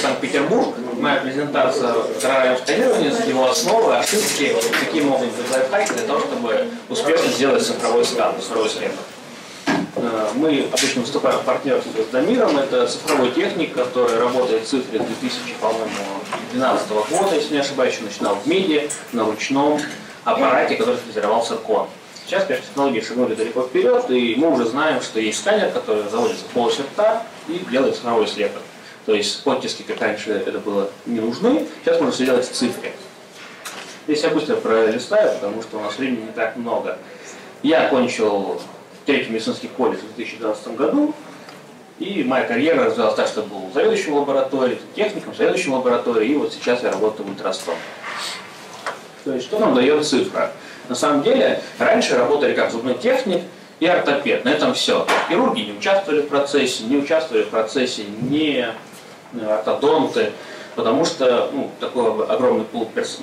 Санкт-Петербург. Моя презентация вторая сканирование, его основы, ошибки, какие могут быть лайфхаки для того, чтобы успешно сделать цифровой скан, цифровой слепок. Э, мы обычно выступаем в партнерстве с Дамиром. Это цифровой техник, который работает в цифре 2000, по-моему, 2012 года, если не ошибаюсь, еще начинал в меди, на ручном аппарате, который специализировался кон. Сейчас, конечно, технологии шагнули далеко вперед, и мы уже знаем, что есть сканер, который заводится в полость рта и делает цифровой слепок. То есть оттиски, как раньше это было, не нужны, сейчас можно все делать в цифре. Здесь я быстро пролистаю, потому что у нас времени не так много. Я окончил третий медицинский колледж в 2012 году, и моя карьера развивалась так, что был заведующим лабораторией, техником, заведующим лабораторией, и вот сейчас я работаю в ультрастом. То есть что нам дает цифра? На самом деле, раньше работали как зубной техник и ортопед. На этом все. Хирурги не участвовали в процессе, не участвовали в процессе не ортодонты, потому что ну, такой огромный пул перс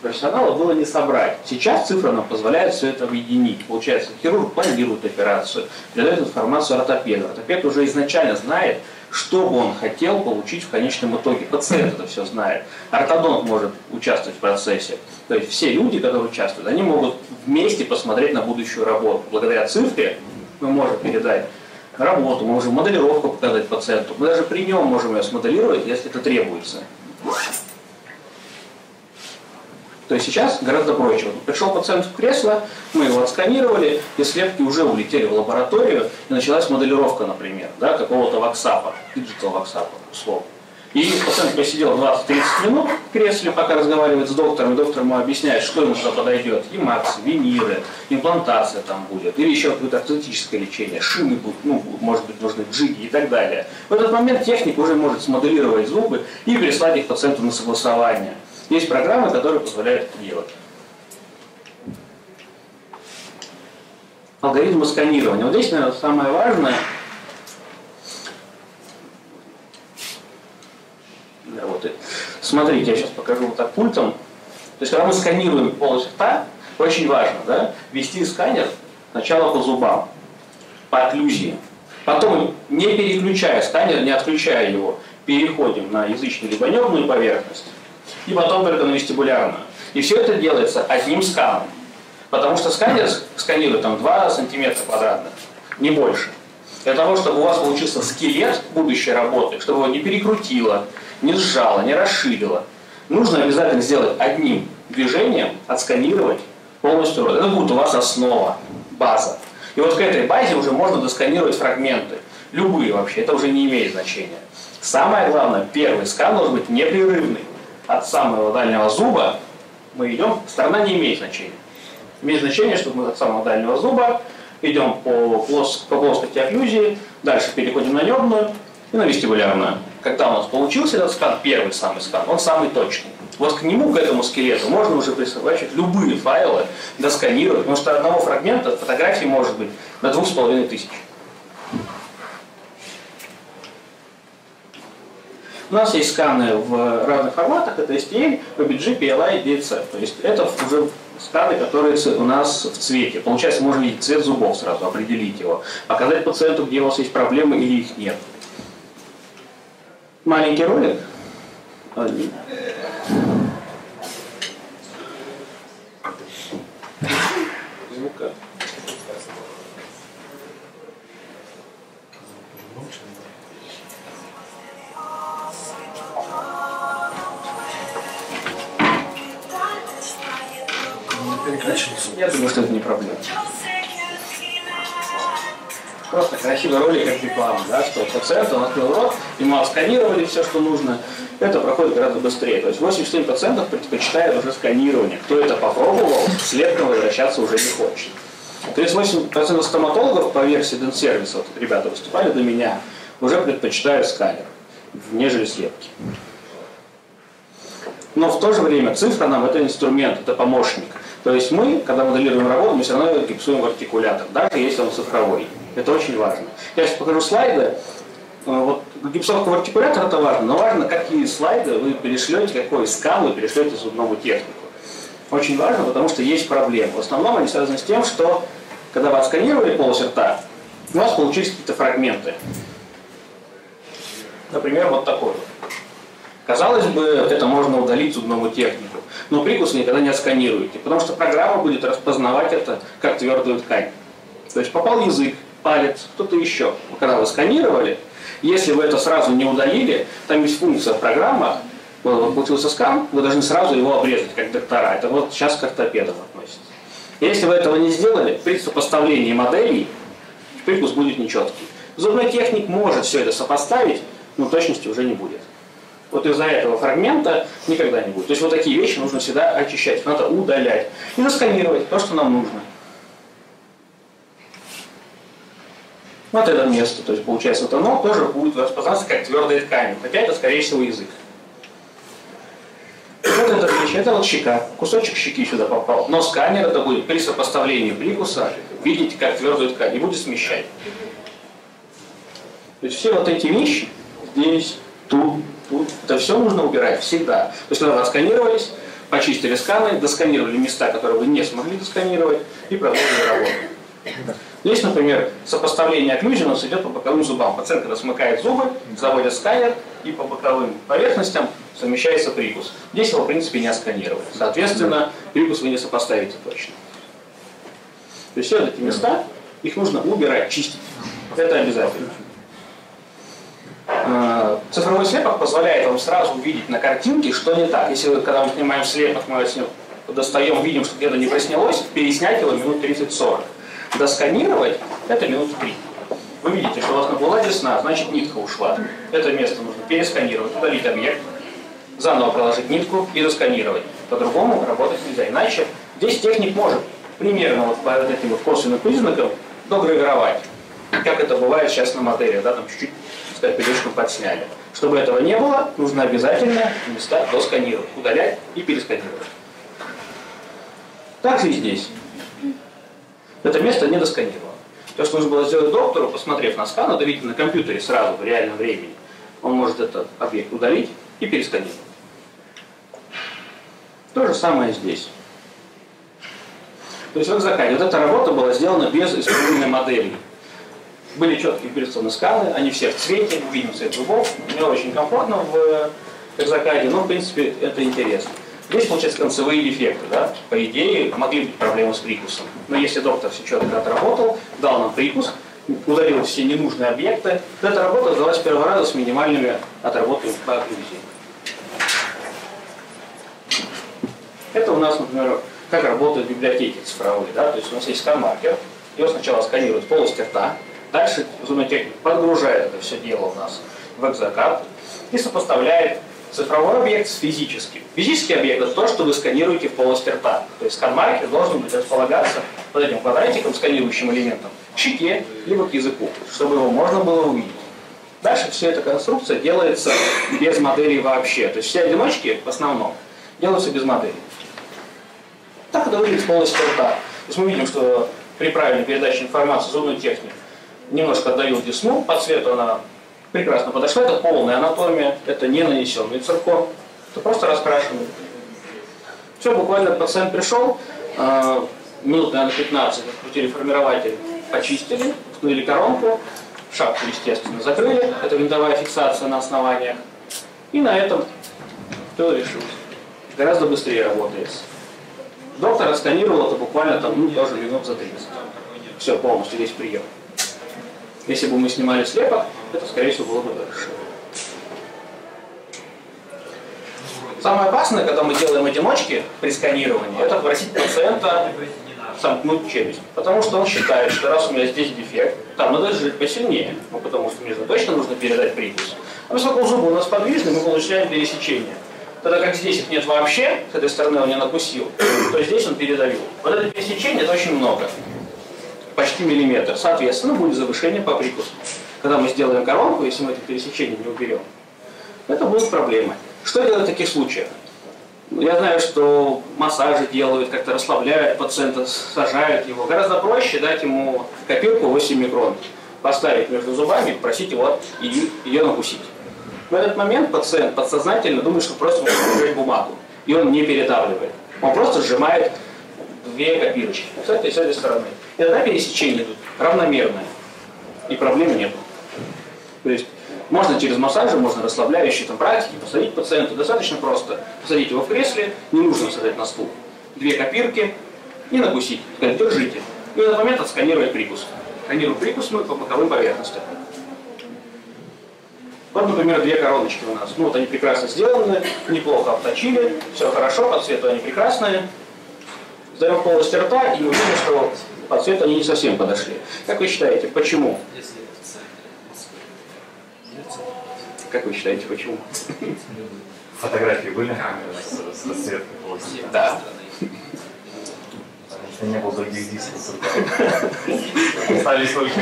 профессионала было не собрать. Сейчас цифра нам позволяет все это объединить. Получается, хирург планирует операцию, передает информацию ортопеду. Ортопед уже изначально знает, что бы он хотел получить в конечном итоге. Пациент это все знает. Ортодонт может участвовать в процессе. То есть все люди, которые участвуют, они могут вместе посмотреть на будущую работу. Благодаря цифре мы можем передать работу, мы можем моделировку показать пациенту. Мы даже при нем можем ее смоделировать, если это требуется. То есть сейчас гораздо проще. Пришел пациент в кресло, мы его отсканировали, и слепки уже улетели в лабораторию, и началась моделировка, например, да, какого-то wax-up а, digital wax-up а, условно. И пациент посидел 20-30 минут в кресле, пока разговаривает с доктором, и доктор ему объясняет, что ему туда подойдет. E.max, виниры, имплантация там будет, или еще какое-то ортодонтическое лечение, шины будут, ну, может быть, нужны джиги и так далее. В этот момент техник уже может смоделировать зубы и переслать их пациенту на согласование. Есть программы, которые позволяют это делать. Алгоритмы сканирования. Вот здесь, наверное, самое важное. Работает. Смотрите, я сейчас покажу вот так пультом. То есть, когда мы сканируем полость рта, очень важно да, ввести сканер сначала по зубам, по окклюзии. Потом, не переключая сканер, не отключая его, переходим на язычную либо небную поверхность и потом только на вестибулярную. И все это делается одним сканом. Потому что сканер сканирует там 2 сантиметра квадратных, не больше. Для того, чтобы у вас получился скелет будущей работы, чтобы его не перекрутило, не сжало, не расширило, нужно обязательно сделать одним движением, отсканировать полностью рот. Это будет у вас основа, база. И вот к этой базе уже можно досканировать фрагменты. Любые вообще, это уже не имеет значения. Самое главное, первый скан должен быть непрерывный от самого дальнего зуба мы идем, сторона не имеет значения. Имеет значение, что мы от самого дальнего зуба идем по, плос, по плоскости окклюзии, дальше переходим на небную и на вестибулярную. Когда у нас получился этот скан, первый самый скан, он самый точный. Вот к нему, к этому скелету, можно уже присобачивать любые файлы, досканировать, потому что одного фрагмента фотографии может быть на двух с половиной тысяч. У нас есть сканы в разных форматах, это STL, PBG, PLI, DLC. То есть это уже сканы, которые у нас в цвете. Получается, можно видеть цвет зубов сразу, определить его. Показать пациенту, где у вас есть проблемы или их нет. Маленький ролик. Звука. Я думаю, что это не проблема. Просто красивый ролик как реклама, да, что пациент, он открыл рот, ему отсканировали все, что нужно, это проходит гораздо быстрее. То есть 87% предпочитают уже сканирование. Кто это попробовал, слепком возвращаться уже не хочет. 38% стоматологов по версии Денсервиса, вот ребята выступали до меня, уже предпочитают сканер, нежели слепки. Но в то же время цифра нам это инструмент, это помощник. То есть мы, когда моделируем работу, мы все равно гипсуем в артикулятор, даже если он цифровой. Это очень важно. Я сейчас покажу слайды. Э, вот гипсовка в артикулятор это важно, но важно, какие слайды вы перешлете, какой скан вы перешлете зубному технику. Очень важно, потому что есть проблемы. В основном они связаны с тем, что когда вы отсканировали полость рта, у вас получились какие-то фрагменты. Например, вот такой. Казалось бы, это можно удалить зубному технику, но прикус никогда не отсканируете, потому что программа будет распознавать это как твердую ткань. То есть попал язык, палец, кто-то еще. Когда вы сканировали, если вы это сразу не удалили, там есть функция вот, получился скан, вы должны сразу его обрезать, как доктора. Это вот сейчас к ортопедам относится. Если вы этого не сделали, при сопоставлении моделей прикус будет нечеткий. Зубной техник может все это сопоставить, но точности уже не будет. Вот из-за этого фрагмента никогда не будет. То есть вот такие вещи нужно всегда очищать, надо удалять. И засканировать то, что нам нужно. Вот это место, то есть получается вот оно тоже будет распознаться как твердая ткань, хотя это скорее всего язык. Вот эта вещь, это вот щека, кусочек щеки сюда попал. Но сканер это будет при сопоставлении прикуса видеть как твердую ткань и будет смещать. То есть все вот эти вещи здесь, тут, тут, это все нужно убирать всегда. То есть когда вы отсканировались, почистили сканы, досканировали места, которые вы не смогли досканировать и продолжили работу. Здесь, например, сопоставление нас идет по боковым зубам. Пациент, когда смыкает зубы, заводит сканер, и по боковым поверхностям совмещается прикус. Здесь его, в принципе, не отсканировать. Соответственно, прикус вы не сопоставите точно. То есть все эти места, их нужно убирать, чистить. Это обязательно. А, цифровой слепок позволяет вам сразу увидеть на картинке, что не так. Если вы, когда мы снимаем слепок, мы достаем, видим, что где-то не проснялось, переснять его минут 30-40. Досканировать это минут 3. Вы видите, что у вас наплыла десна, значит нитка ушла. Это место нужно пересканировать, удалить объект, заново проложить нитку и досканировать. По-другому работать нельзя. Иначе здесь техник может примерно вот по вот этим вот косвенным признакам догравировать. Как это бывает сейчас на модели, да, там чуть-чуть скальпелечку подсняли. Чтобы этого не было, нужно обязательно места досканировать, удалять и пересканировать. Так и здесь. Это место не досканировано. То, что нужно было сделать доктору, посмотрев на скан, видите на компьютере сразу, в реальном времени. Он может этот объект удалить и пересканировать. То же самое здесь. То есть в экзокаде вот эта работа была сделана без использования моделей. Были четкие операционные сканы, они все в цвете, видим цвет зубов. Мне очень комфортно в экзокаде, но в принципе это интересно. Здесь, получается, концевые дефекты. Да? По идее, могли быть проблемы с прикусом. Но если доктор все четко отработал, дал нам прикус, удалил все ненужные объекты, то эта работа сдалась первого раза с минимальными отработками по окклюзии. Это у нас, например, как работают библиотеки цифровые. Да? То есть у нас есть скан-маркер, его сначала сканируют полость рта, дальше зубной техник подгружает это все дело у нас в экзокарт и сопоставляет Цифровой объект с физическим. Физический объект – это то, что вы сканируете в полости рта. То есть скан-маркер должен быть располагаться под этим квадратиком, сканирующим элементом, к щеке, либо к языку, чтобы его можно было увидеть. Дальше вся эта конструкция делается без модели вообще. То есть все одиночки в основном делаются без модели. Так это выглядит с полости рта. То есть мы видим, что при правильной передаче информации зубной техники немножко отдают десну, по цвету она прекрасно подошла. Это полная анатомия, это не нанесенный циркон, это просто раскрашенный. Все, буквально пациент пришел, э, минут, наверное, 15 открутили формирователь, почистили, установили коронку, шапку, естественно, закрыли, это винтовая фиксация на основаниях. И на этом все решилось. Гораздо быстрее работает. Доктор отсканировал это буквально там, ну, тоже минут за 30. Все, полностью весь прием. Если бы мы снимали слепок, это, скорее всего, было бы дальше. Самое опасное, когда мы делаем одиночки при сканировании, это попросить пациента сомкнуть челюсть. Потому что он считает, что раз у меня здесь дефект, там надо жить посильнее, ну, потому что мне точно нужно передать прикус. А поскольку зубы у нас подвижны, мы получаем пересечение. Тогда как здесь их нет вообще, с этой стороны он не накусил, то здесь он передавил. Вот это пересечение это очень много. Почти миллиметр. Соответственно, будет завышение по прикусу когда мы сделаем коронку, если мы это пересечение не уберем, это будут проблемы. Что делать в таких случаях? Я знаю, что массажи делают, как-то расслабляют пациента, сажают его. Гораздо проще дать ему копирку 8 микрон, поставить между зубами, просить его ее, накусить. В этот момент пациент подсознательно думает, что просто может бумагу, и он не передавливает. Он просто сжимает две копирочки, с этой и с этой стороны. И тогда пересечения идут равномерные, и проблем нет. То есть Можно через массажи, можно расслабляющие там практики, посадить пациента. Достаточно просто посадить его в кресле, не нужно садить на стул. Две копирки и накусить. Сказать, держите. И в этот момент отсканировать прикус. Сканируем прикус мы по боковым поверхностям. Вот, например, две короночки у нас. Ну вот они прекрасно сделаны, неплохо обточили, все хорошо, по цвету они прекрасные. Сдаем полость рта и увидим, что по цвету они не совсем подошли. Как вы считаете, почему? Как вы считаете, почему? Фотографии были с, расцветкой полости? Да. Потому что не было других дисков. Остались только.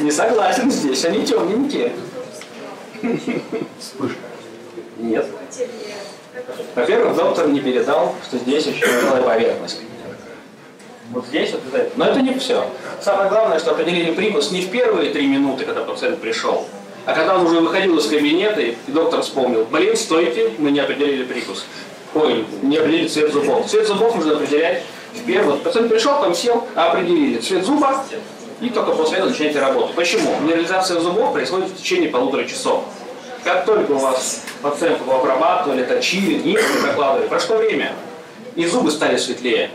Не согласен здесь, они темненькие. Вспышка. Нет. Во-первых, доктор не передал, что здесь очень белая поверхность. Вот здесь вот это. Но это не все. Самое главное, что определили прикус не в первые три минуты, когда пациент пришел, а когда он уже выходил из кабинета, и доктор вспомнил, блин, стойте, мы не определили прикус. Ой, не определили цвет зубов. Цвет зубов нужно определять в первый. Пациент пришел, там сел, а определили цвет зуба, и только после этого начинаете работу. Почему? Минерализация зубов происходит в течение полутора часов. Как только у вас пациент его обрабатывали, точили, нитки прокладывали, прошло время, и зубы стали светлее.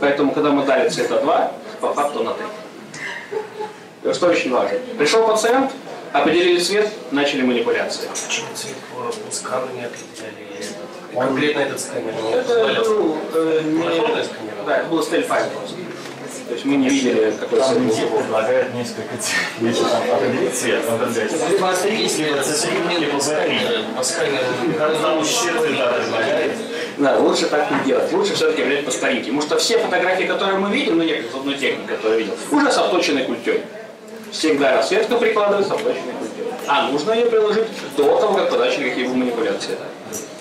Поэтому, когда мы дали цвета 2, по факту на 3. Что очень важно. Пришел пациент, определили цвет, начали манипуляции. Почему цвет по скану не определяли? Конкретно этот сканер не Это, определял? ну, э, не- да, это было стель-файл просто. То есть мы не видели, какой Там цвет предлагают несколько цветов. Если определить цвет. По сканеру Там еще цвета предлагают. Да, лучше так не делать. Лучше все-таки определять по старинке. Потому что все фотографии, которые мы видим, ну, я как зубной техник, который видел, уже с обточенной культей. Всегда расцветка прикладывается с обточенной культей. А нужно ее приложить до того, как подачи какие-либо манипуляции.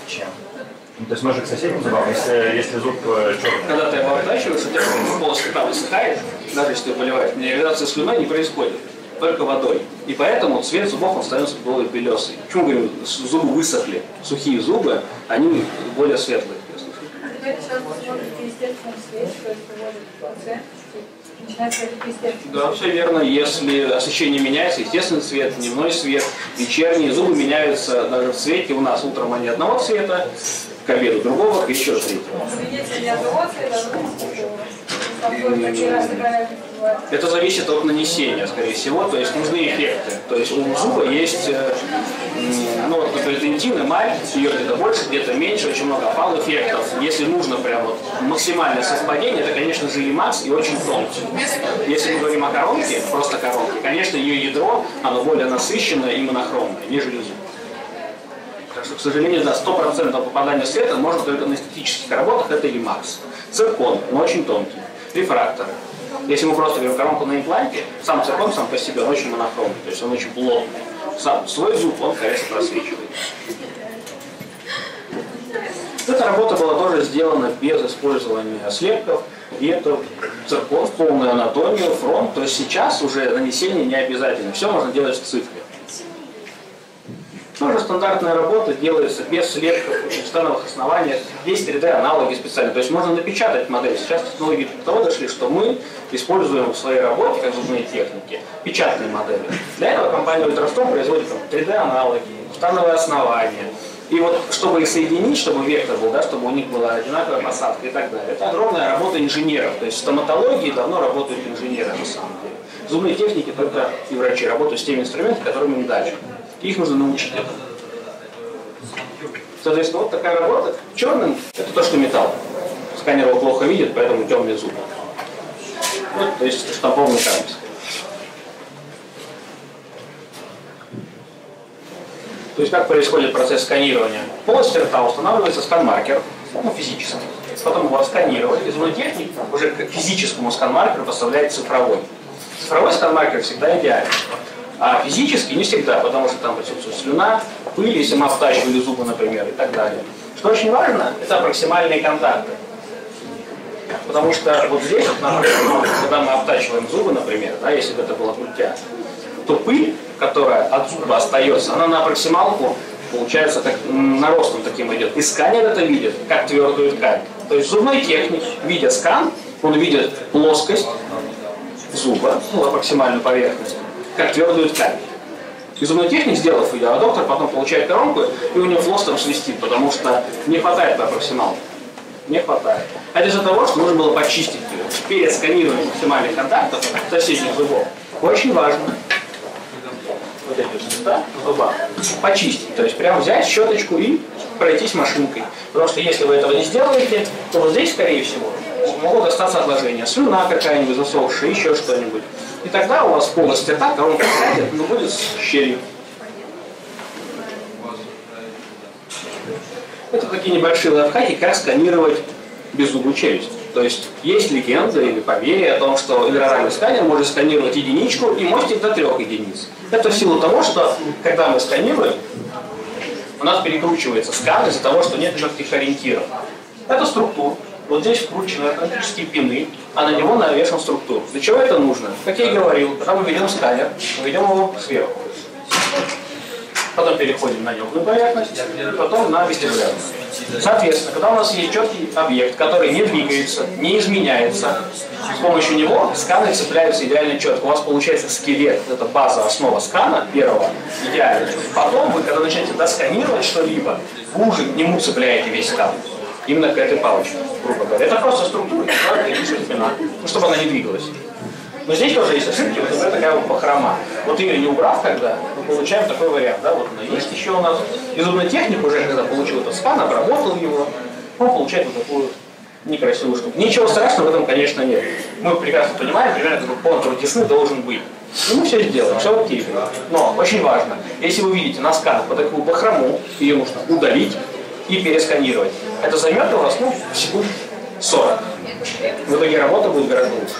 Чем? Ну, то есть можно к соседним зубам, если, если зуб э, черный. Когда ты его обтачиваешь, у тебя полость рта высыхает, даже если ты поливаешь, минерализация слюной не происходит, только водой. И поэтому цвет зубов он становится более белесый. Почему говорю, зубы высохли, сухие зубы, они более светлые. Да, все верно. Если освещение меняется, естественный цвет, дневной свет, вечерний, зубы меняются даже в цвете. У нас утром они одного цвета, к обеду другого, к вечеру третьего. Это зависит от нанесения, скорее всего, то есть нужны эффекты. То есть у зуба есть, э, ну вот, например, дентин, эмаль, ее где-то больше, где-то меньше, очень много опал эффектов. Если нужно прям вот максимальное совпадение, это, конечно же, Макс, и очень тонкий. Если мы говорим о коронке, просто коронке, конечно, ее ядро, оно более насыщенное и монохромное, нежели зуб. Так что, к сожалению, да, 100% попадания света можно только на эстетических работах, это Макс. Циркон, но очень тонкий. Рефракторы. Если мы просто берем коронку на импланте, сам циркон сам по себе он очень монохромный, то есть он очень плотный. Сам свой зуб он, конечно, просвечивает. Эта работа была тоже сделана без использования слепков, и это циркон в полную анатомию, фронт. То есть сейчас уже нанесение не обязательно. Все можно делать в цифре. Тоже стандартная работа делается без слепков, в становых основаниях. Есть 3D-аналоги специально. То есть можно напечатать модель. Сейчас технологии до того дошли, что мы используем в своей работе, как зубные техники, печатные модели. Для этого компания Ультрастом производит там, 3D-аналоги, становые основания. И вот, чтобы их соединить, чтобы вектор был, да, чтобы у них была одинаковая посадка и так далее. Это огромная работа инженеров. То есть в стоматологии давно работают инженеры на самом деле. Зубные техники только и врачи работают с теми инструментами, которыми им дали. Их нужно научить. Соответственно, вот такая работа. Черным это то, что металл. Сканер его плохо видит, поэтому темный зуб. Вот, то есть штампованный камень. То есть как происходит процесс сканирования? Полость рта устанавливается скан-маркер, ну, физически. Потом его отсканировали, и зубной техник уже к физическому скан-маркеру поставляет цифровой. Цифровой скан-маркер всегда идеален. А физически не всегда, потому что там присутствует слюна, пыль, если мы обтачивали зубы, например, и так далее. Что очень важно, это проксимальные контакты. Потому что вот здесь, вот, например, когда мы обтачиваем зубы, например, да, если бы это была культя, то пыль, которая от зуба остается, она на проксималку, получается, как м, наростом таким идет. И сканер это видит, как твердую ткань. То есть зубной техник, видя скан, он видит плоскость зуба, ну, максимальную поверхность, как твердую ткань. И зубной техник, сделав ее, а доктор потом получает коронку, и у него флос там свистит, потому что не хватает на профессионалов. Не хватает. Это из-за того, что нужно было почистить ее перед сканированием максимальных контактов соседних зубов. Очень важно вот эти в зубах почистить. То есть прям взять щеточку и пройтись машинкой. Потому что если вы этого не сделаете, то вот здесь, скорее всего, могут остаться отложения. Слюна какая-нибудь засохшая, еще что-нибудь. И тогда у вас полость рта, коронка сядет, но будет с щелью. Это такие небольшие лайфхаки, как сканировать беззубую челюсть. То есть есть легенда или поверье о том, что интроральный сканер может сканировать единичку и мостик до трех единиц. Это в силу того, что когда мы сканируем, у нас перекручивается скан из-за того, что нет четких ориентиров. Это структура. Вот здесь вкручены атлантические пины, а на него навешен структуру. Для чего это нужно? Как я и говорил, когда мы ведем сканер, мы ведем его сверху. Потом переходим на небную поверхность, потом на вестибулярную. Соответственно, когда у нас есть четкий объект, который не двигается, не изменяется, с помощью него сканы цепляются идеально четко. У вас получается скелет, это база, основа скана первого, идеально. Потом вы, когда начнете досканировать что-либо, вы уже к нему цепляете весь скан. Именно к этой палочке, грубо говоря. Это просто структура, которая спина, ну, чтобы она не двигалась. Но здесь тоже есть ошибки, вот это такая вот похрома. Вот ее не убрав тогда, мы получаем такой вариант. Да? Вот она есть еще у нас. И зубный техник уже, когда получил этот скан, обработал его, он получает вот такую некрасивую штуку. Ничего страшного в этом, конечно, нет. Мы прекрасно понимаем, примерно какой контур десны должен быть. И мы все сделаем, все окей. Но очень важно, если вы видите на сканах вот такую бахрому, ее нужно удалить и пересканировать. Это займет у вас, ну, секунд 40. В итоге работа будет гораздо лучше.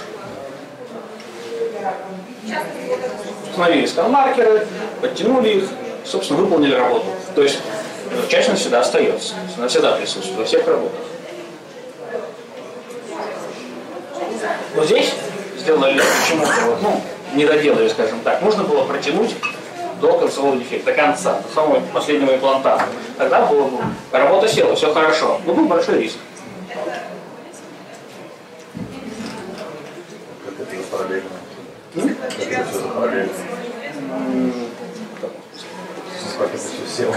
Установили скан-маркеры, подтянули их, собственно, выполнили работу. То есть часть всегда остается, она всегда присутствует во всех работах. Но здесь сделали почему-то, ну, не доделали, скажем так, нужно было протянуть до концевого дефекта, до конца, до самого последнего имплантата. Тогда было бы, работа села, все хорошо, но был большой риск. Как это параллельно? Как это все параллельно? Как это все село?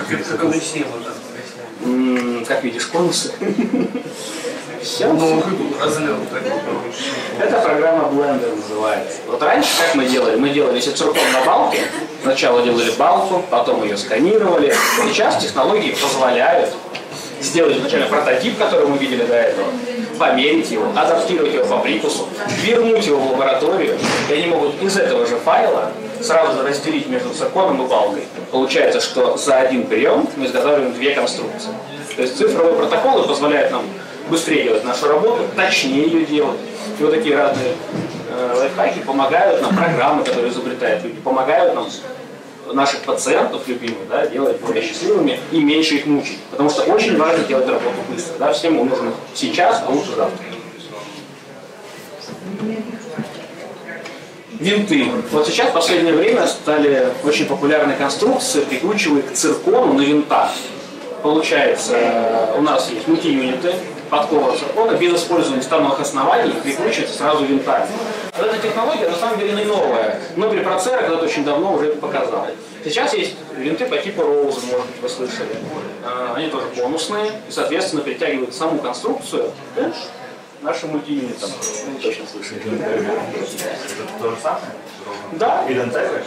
Как видишь, конусы. Все. Ну. Это программа Blender называется. Вот раньше как мы делали? Мы делали если циркон на балке. Сначала делали балку, потом ее сканировали. Сейчас технологии позволяют сделать вначале прототип, который мы видели до этого, померить его, адаптировать его по прикусу, вернуть его в лабораторию, и они могут из этого же файла сразу же разделить между цирконом и балкой. Получается, что за один прием мы изготавливаем две конструкции. То есть цифровые протоколы позволяют нам быстрее делать нашу работу, точнее ее делать. И вот такие разные э, лайфхаки помогают нам, программы, которые изобретают люди, помогают нам наших пациентов любимых да, делать более счастливыми и меньше их мучить. Потому что очень важно делать работу быстро. Да, всем нужно сейчас, а лучше завтра. Винты. Вот сейчас в последнее время стали очень популярны конструкции, прикручивая к циркону на винтах. Получается, э, у нас есть мультиюниты, подкова циркона, без использования становых оснований прикручивается сразу винтами. Вот эта технология на самом деле не новая. Нобель Процера когда-то очень давно уже это показал. Сейчас есть винты по типу Роуза, может быть, вы слышали. Э, Они тоже бонусные и, соответственно, притягивают саму конструкцию нашим мультиюнитам. Вы точно слышали. Это то же самое? Да. Идентек?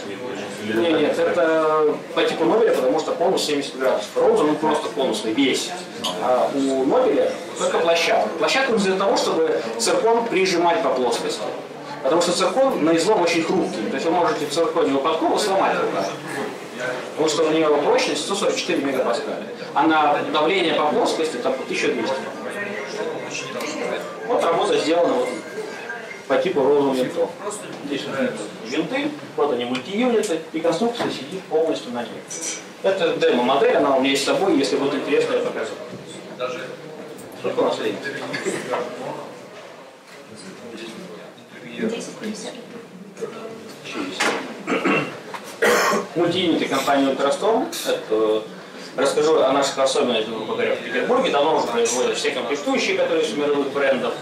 Или Нет, нет, это по типу Нобеля, потому что конус 70 градусов. Роуза, ну просто конусный, весь. А у Нобеля только площадка. Площадка для того, чтобы циркон прижимать по плоскости. Потому что циркон на излом очень хрупкий. То есть вы можете в цирконе подкову сломать руками. Потому что у нее прочность 144 мегапаскаля. А на давление по плоскости там 1200. Вот работа сделана вот по типу розового винтов. Здесь винты, вот они мультиюниты, и конструкция сидит полностью на них. Это демо-модель, она у меня есть с собой, если будет интересно, я покажу. Сколько у нас времени? Мультиюниты компании Ультрастом. Это расскажу о наших особенностях, грубо говоря, в Петербурге. Давно уже производят все комплектующие, которые из мировых брендов.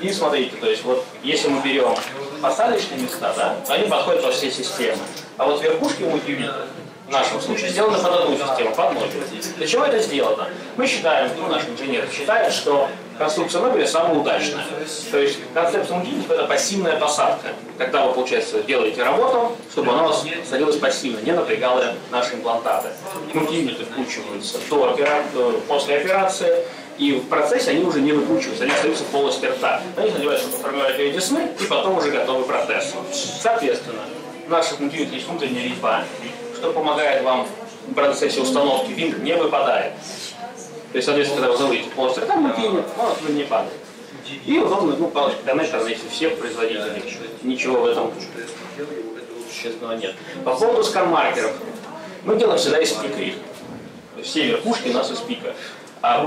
И смотрите, то есть вот если мы берем посадочные места, да, они подходят по всей системе. А вот верхушки мультиюнита нашем случае сделаны под одну систему, под модуль. Для чего это сделано? Мы считаем, ну, наш инженер считает, что конструкция модуля самая удачная. То есть концепт самоудительности – это пассивная посадка. Когда вы, получается, делаете работу, чтобы она у вас садилась пассивно, не напрягала наши имплантаты. Мультиметры вкручиваются до опера... после операции, и в процессе они уже не выкручиваются, они остаются в полости рта. Они надеваются чтобы формировать две десны, и потом уже готовый протез. Соответственно, в наших мультиметрах есть внутренняя резьба, что помогает вам в процессе установки. Винт не выпадает. То есть, соответственно, когда вы полость рта, мультимет, он оттуда не падает. И удобно, ну, палочка коннектор есть у всех производителей. Ничего в этом существенного нет. По поводу скан-маркеров. Мы делаем всегда из пика Все верхушки у нас из пика а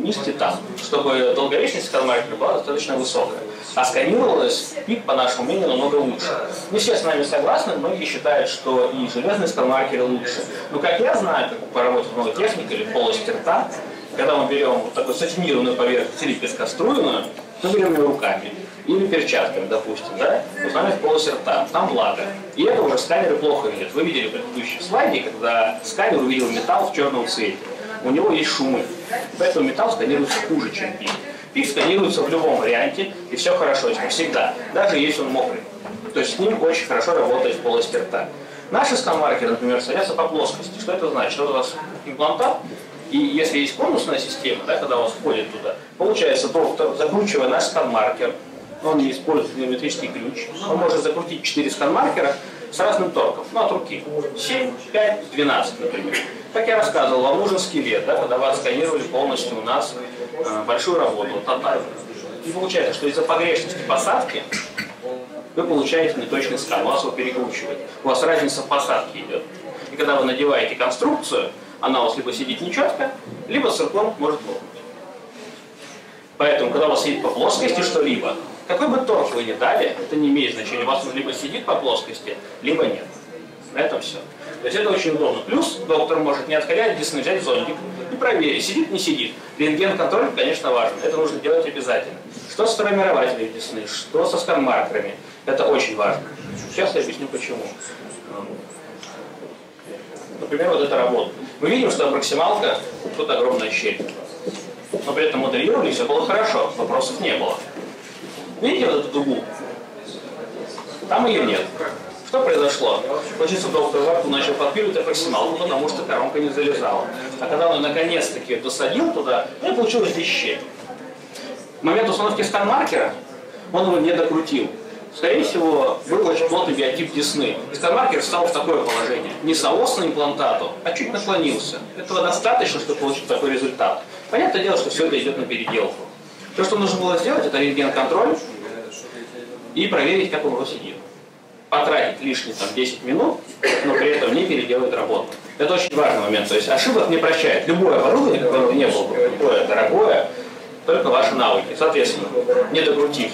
низ титан, чтобы долговечность сканмаркера была достаточно высокая. А сканировалось пик, по нашему мнению, намного лучше. Не все с нами согласны, многие считают, что и железные сканмаркеры лучше. Но как я знаю, как поработать много техники или полости рта, когда мы берем вот такую сатинированную поверхность или пескоструйную, мы берем ее руками или перчатками, допустим, да, установить полость рта, там влага. И это уже сканеры плохо видят. Вы видели в предыдущем слайде, когда сканер увидел металл в черном цвете у него есть шумы. Поэтому металл сканируется хуже, чем пик. Пик сканируется в любом варианте, и все хорошо с ним всегда, даже если он мокрый. То есть с ним очень хорошо работает полость рта. Наши сканмаркеры, например, садятся по плоскости. Что это значит? Что у вас имплантат, и если есть конусная система, да, когда у вас входит туда, получается, доктор, закручивая наш сканмаркер, он не использует геометрический ключ, он может закрутить 4 сканмаркера с разным торком, ну, от руки. 7, 5, 12, например. Как я рассказывал, вам нужен скелет, да, когда вы отсканировали полностью у нас э, большую работу, тотальную. И получается, что из-за погрешности посадки вы получаете неточный скан, у вас его перекручивает. У вас разница в посадке идет. И когда вы надеваете конструкцию, она у вас либо сидит нечетко, либо с может лопнуть. Поэтому, когда у вас сидит по плоскости что-либо, какой бы торг вы ни дали, это не имеет значения. У вас он либо сидит по плоскости, либо нет. На этом все. То есть это очень удобно. Плюс доктор может, не отходя от десны, взять зондик и проверить, сидит, не сидит. Рентген-контроль, конечно, важен. Это нужно делать обязательно. Что с формирователем десны, что со скан-маркерами. Это очень важно. Сейчас я объясню, почему. Например, вот эта работа. Мы видим, что проксималка, тут огромная щель. Но при этом моделировали, все было хорошо, вопросов не было. Видите вот эту дугу? Там ее нет. Что произошло? Получится доктор Варку начал подпиливать апоксималку, потому что коронка не залезала. А когда он наконец-таки досадил туда, у него получилось две В момент установки скан-маркера он его не докрутил. Скорее всего, был очень плотный биотип десны. И скан-маркер встал в такое положение. Не соосно имплантату, а чуть наклонился. Этого достаточно, чтобы получить такой результат. Понятное дело, что все это идет на переделку. То, что нужно было сделать, это рентген-контроль и проверить, как он его сидит потратить лишние там, 10 минут, но при этом не переделать работу. Это очень важный момент. То есть ошибок не прощает. Любое оборудование, какое бы ни было, какое дорогое, только ваши навыки. Соответственно, не докрутив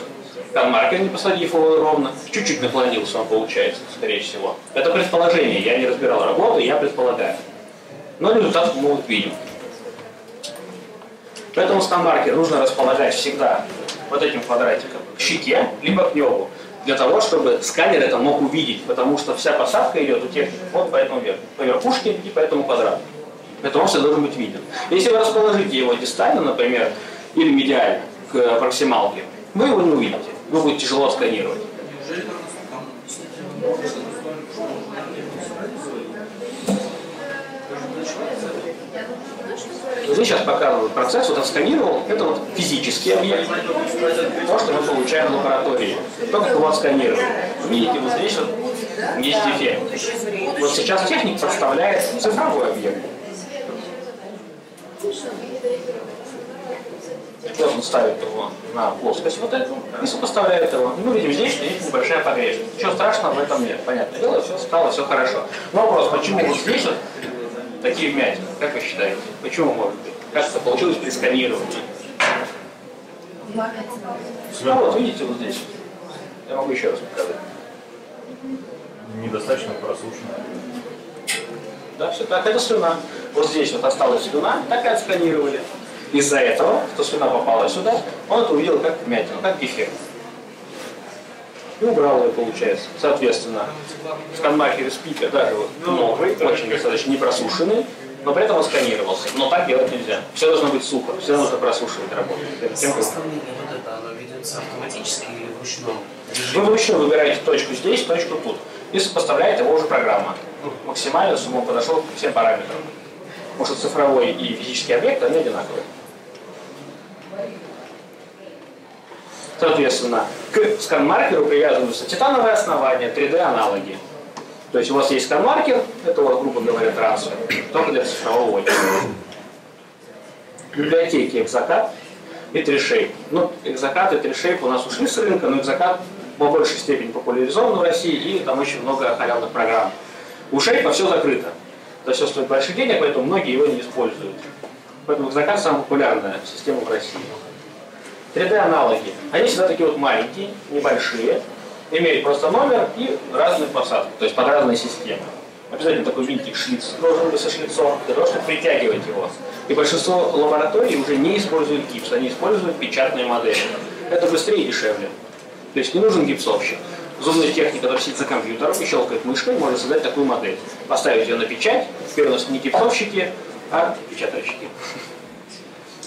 там маркер, не посадив его ровно, чуть-чуть наклонился он получается, скорее всего. Это предположение, я не разбирал работу, я предполагаю. Но результат мы вот видим. Поэтому стан-маркер нужно располагать всегда вот этим квадратиком к щеке, либо к небу для того, чтобы сканер это мог увидеть, потому что вся посадка идет у техники вот по этому верху, по верхушке и по этому квадрату. Это он все должен быть виден. Если вы расположите его дистально, например, или медиально к проксималке, вы его не увидите. Вы будете тяжело сканировать. Здесь сейчас показывают процесс, вот отсканировал, это вот физический объект, то, что мы получаем в лаборатории, то, как его отсканировали. Видите, вот здесь вот есть дефект. Вот сейчас техник подставляет цифровой объект. Вот он ставит его на плоскость вот эту и сопоставляет его. мы видим здесь, что есть небольшая погрешность. Ничего страшного в этом нет. Понятное дело, все стало, все хорошо. Но вопрос, почему вот здесь вот такие вмятины? Как вы считаете? Почему может быть? Как это получилось при сканировании? Ну вот, видите, вот здесь. Я могу еще раз показать. Недостаточно просушено. Да, все так, это слюна. Вот здесь вот осталась слюна, так и отсканировали. Из-за этого, что слюна попала сюда, он это увидел как вмятину, как дефект. И убрал ее, получается. Соответственно, сканмаркер из пика даже вот новый, очень достаточно не просушенный, но при этом он сканировался. Но так делать нельзя. Все должно быть сухо, все нужно просушивать работу. Тем, вот это, оно ведется автоматически или вручную? Вы вручную выбираете точку здесь, точку тут. И сопоставляет его уже программа. Ну, Максимально, чтобы он подошел к всем параметрам. Потому что цифровой и физический объект, они одинаковые. Соответственно, к скан-маркеру привязываются титановое основание, 3D-аналоги. То есть у вас есть скан-маркер, это вас, грубо говоря, трансфер, только для цифрового ввода. Библиотеки Exocad и Трешейп. Ну, Exocad и Трешейп у нас ушли с рынка, но Exocad по большей степени популяризован в России, и там очень много халявных программ. У Шейпа все закрыто. Это все стоит больших денег, поэтому многие его не используют. Поэтому Exocad самая популярная система в России. 3D-аналоги. Они всегда такие вот маленькие, небольшие, имеют просто номер и разные посадки, то есть под разные системы. Обязательно такой винтик шлиц должен быть со шлицом, для того, чтобы притягивать его. И большинство лабораторий уже не используют гипс, они используют печатные модели. Это быстрее и дешевле. То есть не нужен гипсовщик. Зубный техник, который сидит за компьютером и щелкает мышкой, может создать такую модель. Поставить ее на печать. Теперь у нас не гипсовщики, а печатальщики.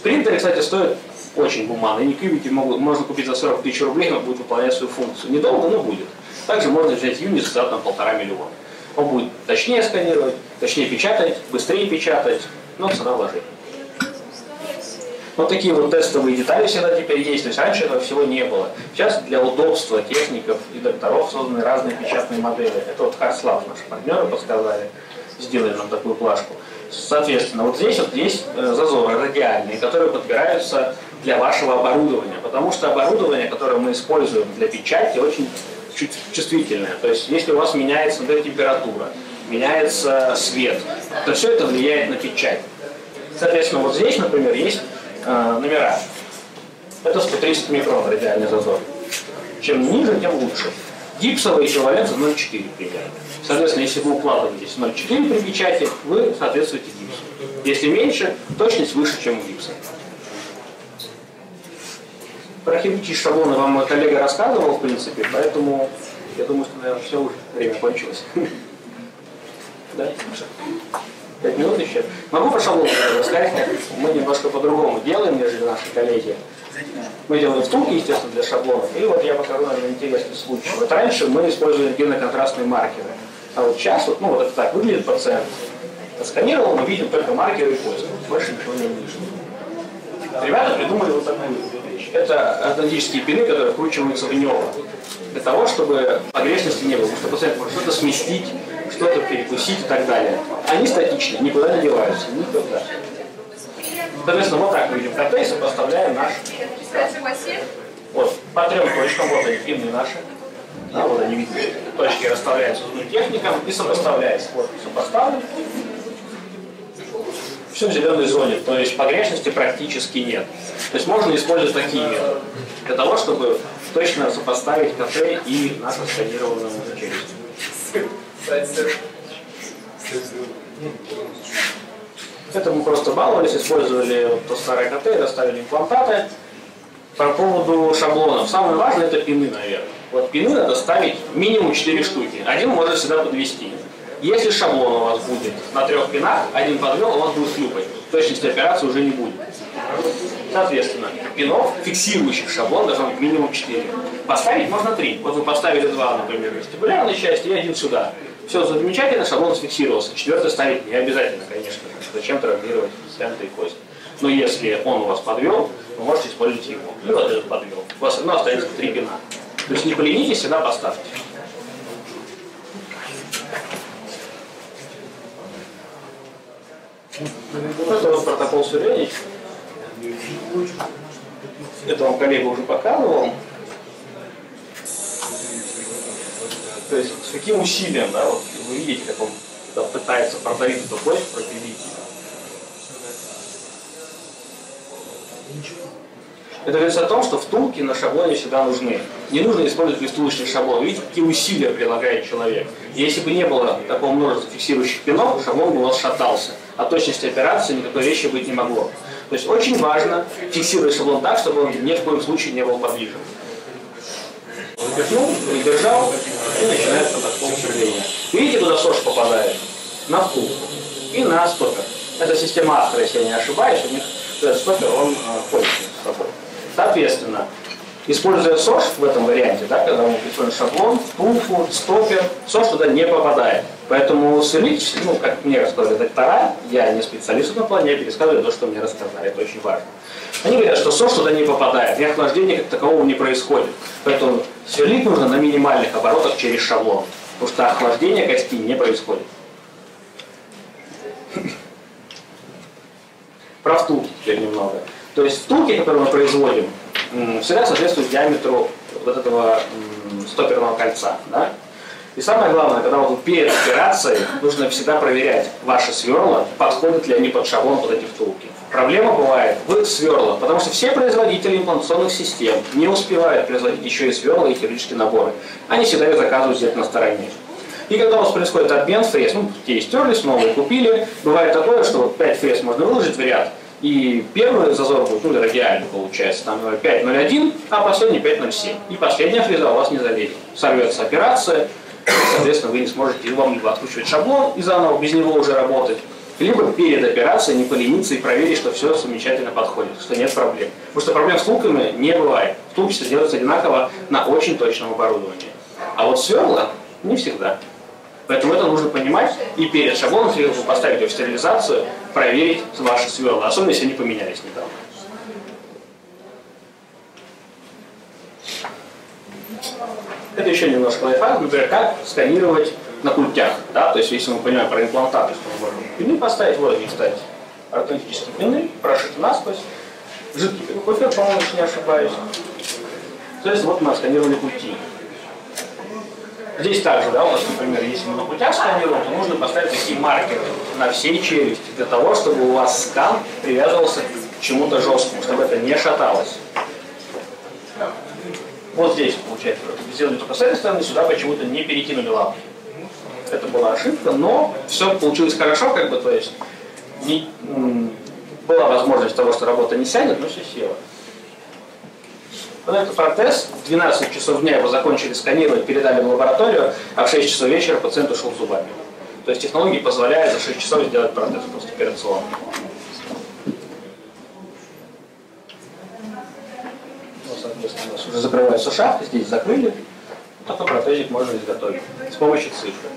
Принтеры, кстати, стоят очень гуманно. Кубики могут, можно купить за 40 тысяч рублей, но будет выполнять свою функцию. Недолго, но будет. Также можно взять юнит за там, полтора миллиона. Он будет точнее сканировать, точнее печатать, быстрее печатать, но цена вложений. Вот такие вот тестовые детали всегда теперь есть. То есть раньше этого всего не было. Сейчас для удобства техников и докторов созданы разные печатные модели. Это вот Харслав наши партнеры подсказали. Сделали нам такую плашку. Соответственно, вот здесь вот есть э, зазоры радиальные, которые подбираются для вашего оборудования. Потому что оборудование, которое мы используем для печати, очень чувствительное. То есть если у вас меняется например, температура, меняется свет, то все это влияет на печать. Соответственно, вот здесь, например, есть э, номера. Это 130 микрон радиальный зазор. Чем ниже, тем лучше. Гипсовый эквивалент за 0,4 примерно. Соответственно, если вы укладываетесь 0,4 при печати, вы соответствуете гипсу. Если меньше, точность выше, чем у гипса. Про химические шаблоны вам мой коллега рассказывал, в принципе, поэтому я думаю, что, наверное, все уже время кончилось. Да? Пять минут еще. Могу про шаблоны рассказать? Мы немножко по-другому делаем, нежели наши коллеги. Мы делаем втулки, естественно, для шаблонов. И вот я покажу, наверное, интересный случай. Вот раньше мы использовали геноконтрастные маркеры. А вот сейчас, вот, ну вот это так выглядит пациент. Отсканировал, мы видим только маркеры и поиск. Больше ничего не видно. Ребята придумали вот такую. Это ортодонтические пины, которые вкручиваются в небо. Для того, чтобы погрешности не было. Потому что пациент может что-то сместить, что-то перекусить и так далее. Они статичны, никуда не деваются. Никуда. Соответственно, вот так мы видим КТ и сопоставляем наш вот, по трем точкам, вот они, пины наши. Да, вот они. Точки расставляются зубным техником и сопоставляются. Вот, сопоставлен. Все в зеленой зоне, то есть погрешности практически нет. То есть можно использовать такие методы для того, чтобы точно сопоставить КТ и нашу сканированную челюсть. Это мы просто баловались, использовали вот то старое КТ, доставили имплантаты. По поводу шаблонов. Самое важное это пины, наверное. Вот пины надо ставить минимум 4 штуки. Один может всегда подвести. Если шаблон у вас будет на трех пинах, один подвел, у вас будет хлюпать. Точности операции уже не будет. Соответственно, пинов, фиксирующих шаблон, должно быть минимум 4. Поставить можно 3. Вот вы поставили два, например, вестибулярной части и один сюда. Все замечательно, шаблон сфиксировался. Четвертый ставить не обязательно, конечно. Зачем травмировать пациента и кость. Но если он у вас подвел, вы можете использовать его. И вот этот подвел. У вас равно останется три пина. То есть не поленитесь, всегда поставьте. Это протокол сверения. Это вам коллега уже показывал. То есть с каким усилием, да, вот вы видите, как он там пытается продавить эту кость, пропилить. Это говорится о том, что втулки на шаблоне всегда нужны. Не нужно использовать листулочный шаблон. Видите, какие усилия прилагает человек. Если бы не было такого множества фиксирующих пинов, шаблон бы у вас шатался. А точности операции никакой вещи быть не могло. То есть очень важно фиксировать шаблон так, чтобы он ни в коем случае не был подвижен. запихнул, придержал, и начинается протокол управления. Видите, куда СОЖ попадает? На втулку и на стопер. Это система Астра, если я не ошибаюсь, у них этот стопер, он э, ходит с собой. Соответственно, используя СОЖ в этом варианте, да, когда мы присвоим шаблон, втулку, стопер, СОЖ туда не попадает. Поэтому сверлить, ну, как мне рассказали доктора, я не специалист этом плане, я пересказываю то, что мне рассказали, это очень важно. Они говорят, что СОЖ туда не попадает, и охлаждения как такового не происходит. Поэтому сверлить нужно на минимальных оборотах через шаблон, потому что охлаждение кости не происходит. Про втулки теперь немного. То есть втулки, которые мы производим, всегда соответствуют диаметру вот этого стоперного кольца. Да? И самое главное, когда вот перед операцией нужно всегда проверять ваши сверла, подходят ли они под шаблон под эти втулки. Проблема бывает в сверлах, потому что все производители имплантационных систем не успевают производить еще и сверла и хирургические наборы. Они всегда их заказывают где-то на стороне. И когда у вас происходит обмен фрез, ну, те стерлись, новые купили, бывает такое, что вот 5 фрез можно выложить в ряд, и первый зазор будет, ну, радиальный получается, там 5.01, а последний 5.07. И последняя фреза у вас не залезет. Сорвется операция, соответственно, вы не сможете вам либо откручивать шаблон и заново без него уже работать, либо перед операцией не полениться и проверить, что все замечательно подходит, что нет проблем. Потому что проблем с втулками не бывает. Втулки все делаются одинаково на очень точном оборудовании. А вот сверла не всегда. Поэтому это нужно понимать и перед шаблоном, если вы поставите в стерилизацию, проверить ваши сверла, особенно если они поменялись недавно. Это еще немножко лайфхак, например, как сканировать на пультях. Да? То есть, если мы понимаем про имплантаты, что мы можем пины поставить, вот они, кстати, ортодонтические пины, прошиты насквозь, жидкий кофе, по-моему, если не ошибаюсь. То есть, вот мы сканировали пути. Здесь также, да, у нас, например, если мы на путях сканируем, то нужно поставить такие маркеры на всей челюсти, для того, чтобы у вас скан привязывался к чему-то жесткому, чтобы это не шаталось. Вот здесь, получается, сделали только с этой стороны, сюда почему-то не перекинули лапки. Это была ошибка, но все получилось хорошо, как бы, то есть не, была возможность того, что работа не сядет, но все село. Вот этот протез, в 12 часов дня его закончили сканировать, передали в лабораторию, а в 6 часов вечера пациент ушел зубами. То есть технологии позволяют за 6 часов сделать протез просто операционно. Ну, соответственно, у нас уже закрываются шахты, здесь закрыли. Такой протезик можно изготовить с помощью цифры.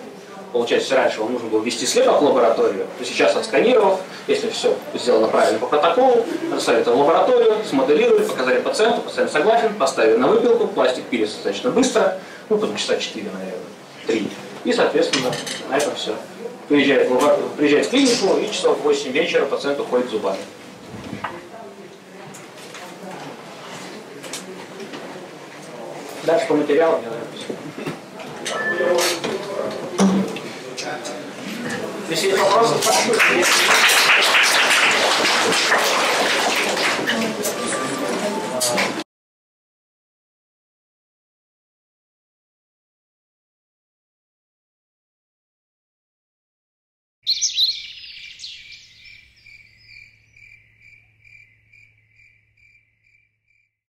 Получается, раньше вам нужно было ввести слепок в лабораторию, то сейчас отсканировав, если все сделано правильно по протоколу, доставили это в лабораторию, смоделировали, показали пациенту, пациент согласен, поставили на выпилку, пластик пилится достаточно быстро, ну, там часа 4, наверное, 3. И, соответственно, на этом все. Приезжает в, приезжает в клинику, и часов 8 вечера пациент уходит зубами. Дальше по материалам я, все. Если есть вопросы, спрашивайте.